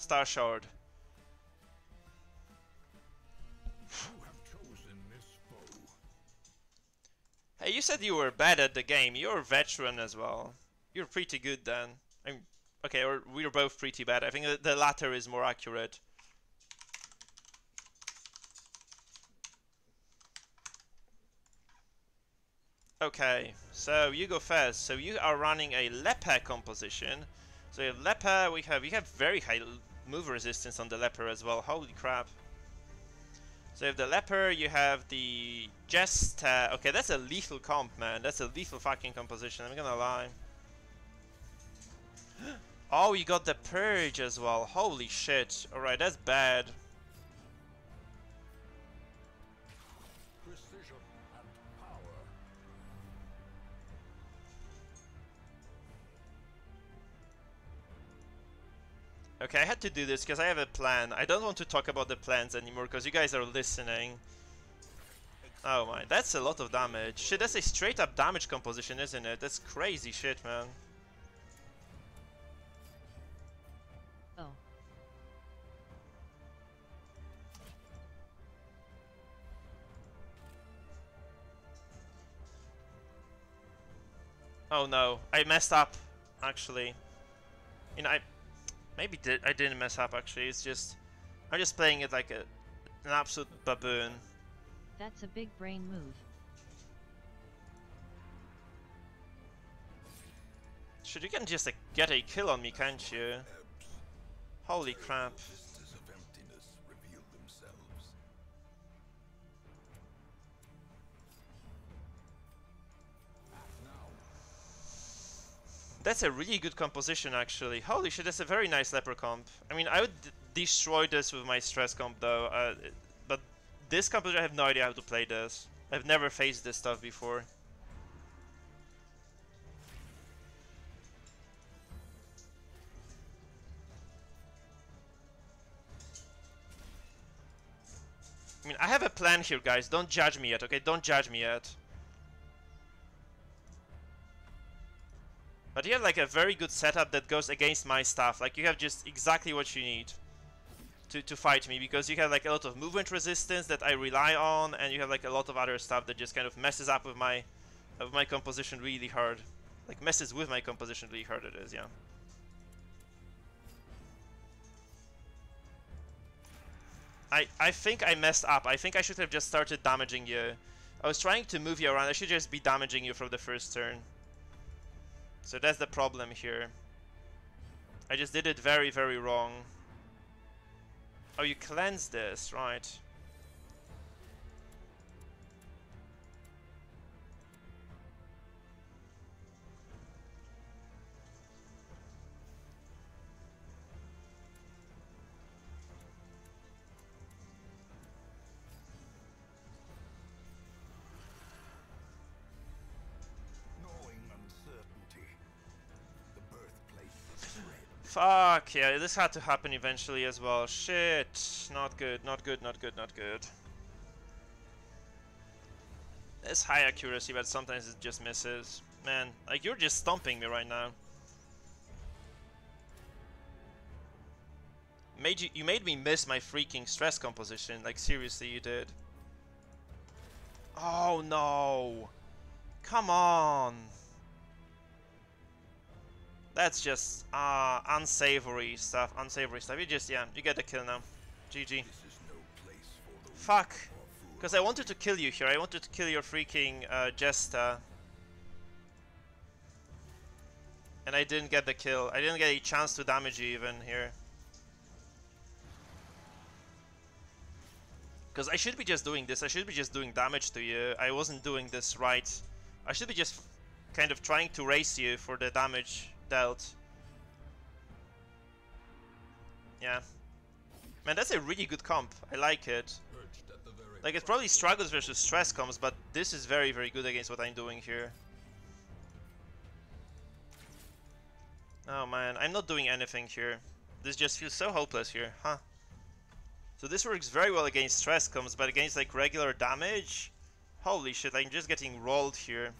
Star Shard. You. Hey, you said you were bad at the game. You're a veteran as well. You're pretty good then. I'm okay, or we're both pretty bad. I think the- latter is more accurate. Okay, so you go first. So you are running a leper composition. So you have leper, we have we have very high move resistance on the leper as well. Holy crap. So have the leper, you have the jester. Okay, that's a lethal comp, man. That's a lethal fucking composition. I'm gonna lie. Oh, you got the purge as well. Holy shit. Alright, that's bad. Okay, I had to do this because I have a plan. I don't want to talk about the plans anymore because you guys are listening. Oh my, that's a lot of damage. Shit, that's a straight up damage composition, isn't it? That's crazy shit, man. Oh. Oh no, I messed up, actually. You know, I maybe did I didn't mess up actually. It's just I'm just playing it like a an absolute baboon. That's a big brain move. Should you can just like, get a kill on me, can't you? Holy crap! That's a really good composition, actually. Holy shit, that's a very nice leper comp. I mean, I would destroy this with my stress comp, though. Uh, but this composition, I have no idea how to play this. I've never faced this stuff before. I mean, I have a plan here, guys. Don't judge me yet, okay? Don't judge me yet. But you have like a very good setup that goes against my stuff. Like you have just exactly what you need to, to fight me because you have like a lot of movement resistance that I rely on and you have like a lot of other stuff that just kind of messes up with my with my composition really hard. Like messes with my composition really hard it is, yeah. I, I think I messed up. I think I should have just started damaging you. I was trying to move you around. I should just be damaging you from the first turn. So that's the problem here. I just did it very, very wrong. Oh, you cleanse this, right. Fuck, yeah, this had to happen eventually as well. Shit, not good, not good, not good, not good. It's high accuracy, but sometimes it just misses. Man, like you're just stomping me right now. Made you, you made me miss my freaking stress composition. Like seriously, you did. Oh no! Come on! That's just uh, unsavory stuff. Unsavory stuff. You just yeah, you get the kill now. GG. No place for the Fuck. weak or foolish. Because I wanted to kill you here. I wanted to kill your freaking uh, Jester. And I didn't get the kill. I didn't get a chance to damage you even here. Because I should be just doing this. I should be just doing damage to you. I wasn't doing this right. I should be just kind of trying to race you for the damage dealt. Yeah. Man, that's a really good comp. I like it. Like it probably struggles versus stress comps, but this is very very good against what I'm doing here. Oh man, I'm not doing anything here. This just feels so hopeless here, huh? So this works very well against stress comps, but against like regular damage? Holy shit, I'm just getting rolled here.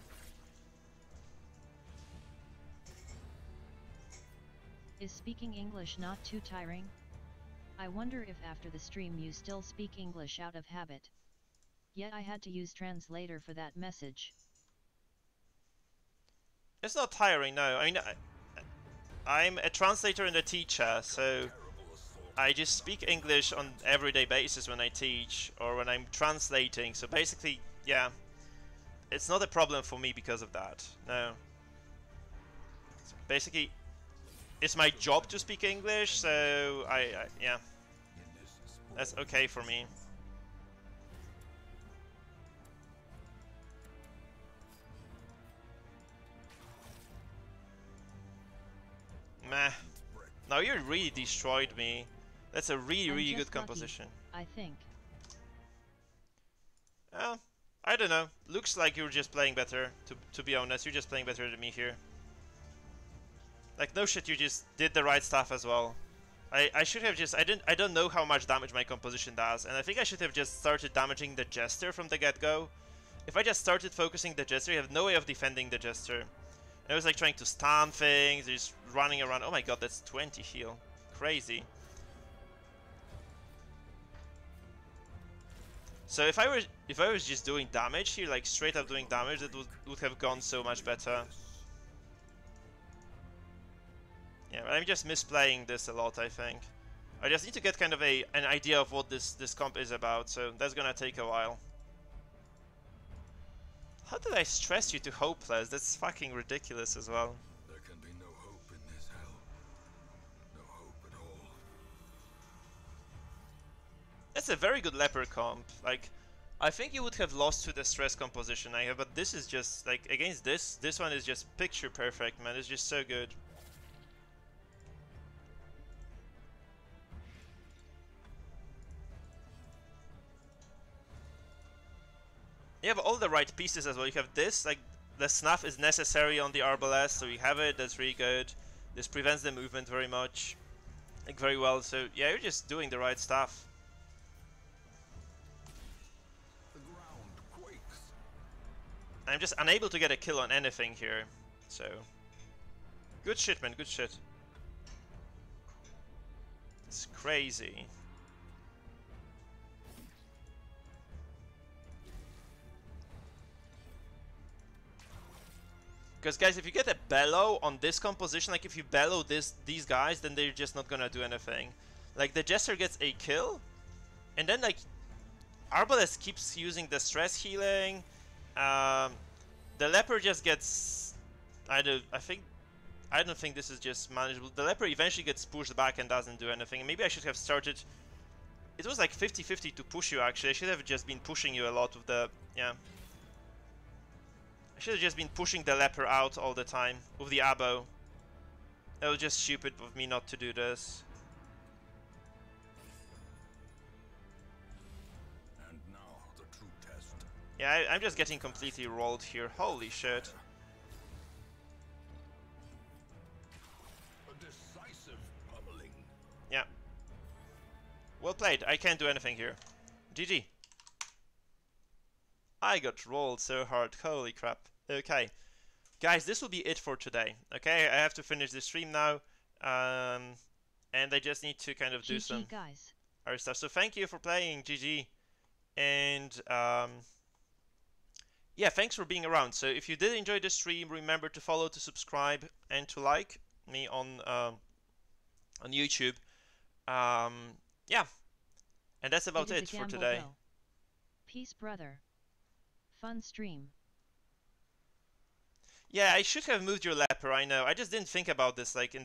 Is speaking English not too tiring? I wonder if after the stream you still speak English out of habit. Yet I had to use translator for that message. It's not tiring, no. I mean, I, I'm a translator and a teacher, so I just speak English on everyday basis when I teach or when I'm translating. So basically, yeah, it's not a problem for me because of that. No. So basically, it's my job to speak English, so I, I yeah, that's okay for me. Meh. Now you really destroyed me. That's a really, I'm really good just lucky, composition. I think. Uh, I don't know. Looks like you're just playing better. To to be honest, you're just playing better than me here. Like no shit, you just did the right stuff as well. I I should have just I didn't I don't know how much damage my composition does, and I think I should have just started damaging the jester from the get go. If I just started focusing the jester, you have no way of defending the jester. And I was like trying to stun things, just running around. Oh my god, that's 20 heal. Crazy. So if I were if I was just doing damage here, like straight up doing damage, that would would have gone so much better. Yeah, but I'm just misplaying this a lot, I think. I just need to get kind of a an idea of what this this comp is about, so that's gonna take a while. How did I stress you to hopeless? That's fucking ridiculous as well. There can be no hope in this hell. No hope at all. That's a very good leper comp. Like, I think you would have lost to the stress composition I have, but this is just like against this. This one is just picture perfect, man. It's just so good. You have all the right pieces as well. You have this, like the snuff is necessary on the arbalest, so you have it. That's really good. This prevents the movement very much, like very well. So yeah, you're just doing the right stuff. The ground quakes. I'm just unable to get a kill on anything here. So, good shit, man. Good shit. It's crazy. Because guys, if you get a bellow on this composition, like if you bellow this these guys, then they're just not gonna do anything. Like the Jester gets a kill, and then like Arbalest keeps using the stress healing. Um, the leper just gets. I do. I think. I don't think this is just manageable. The leper eventually gets pushed back and doesn't do anything. Maybe I should have started. It was like 50-50 to push you. Actually, I should have just been pushing you a lot with the. Yeah. I should have just been pushing the leper out all the time with the abo. That was just stupid of me not to do this. And now the true test. Yeah, I, I'm just getting completely rolled here. Holy shit. A decisive pummeling. Yeah. Well played. I can't do anything here. GG. I got rolled so hard. Holy crap. Okay. Guys, this will be it for today. Okay, I have to finish the stream now. Um, and I just need to kind of do GG some guys. other stuff. So thank you for playing, GG. And um, yeah, thanks for being around. So if you did enjoy the stream, remember to follow, to subscribe, and to like me on um, on YouTube. Um, yeah, and that's about It it for today. though. Peace brother. Fun stream. Yeah, I should have moved your leper. I know. I just didn't think about this like in